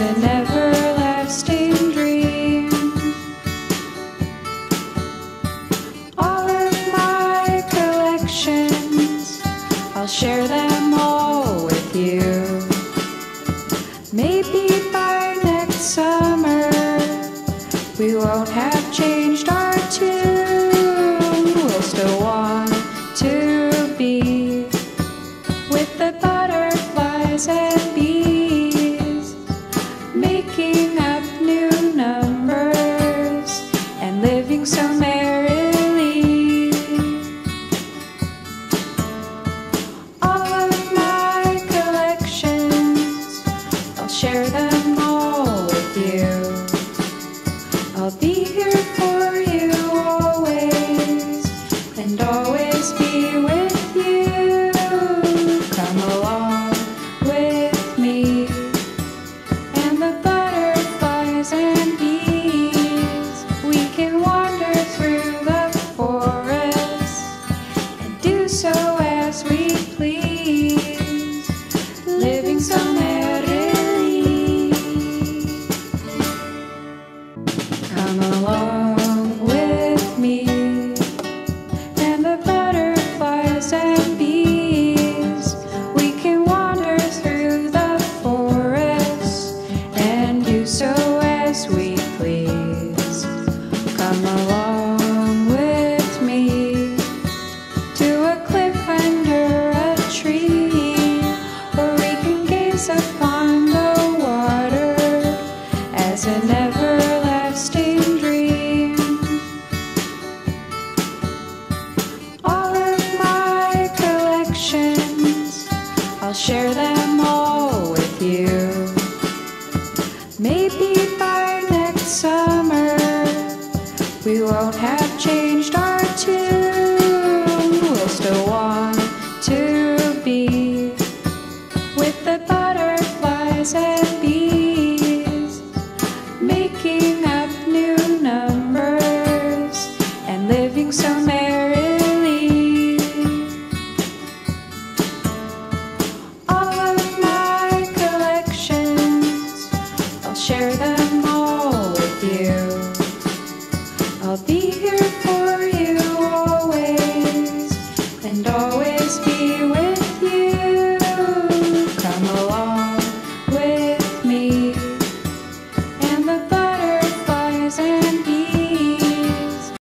It's an everlasting dream. All of my collections, I'll share them all with you. Maybe by next summer, we won't have changed our tune. share the Come along with me to a cliff under a tree, where we can gaze upon the water as an everlasting dream. All of my collections, I'll share them. ese pie.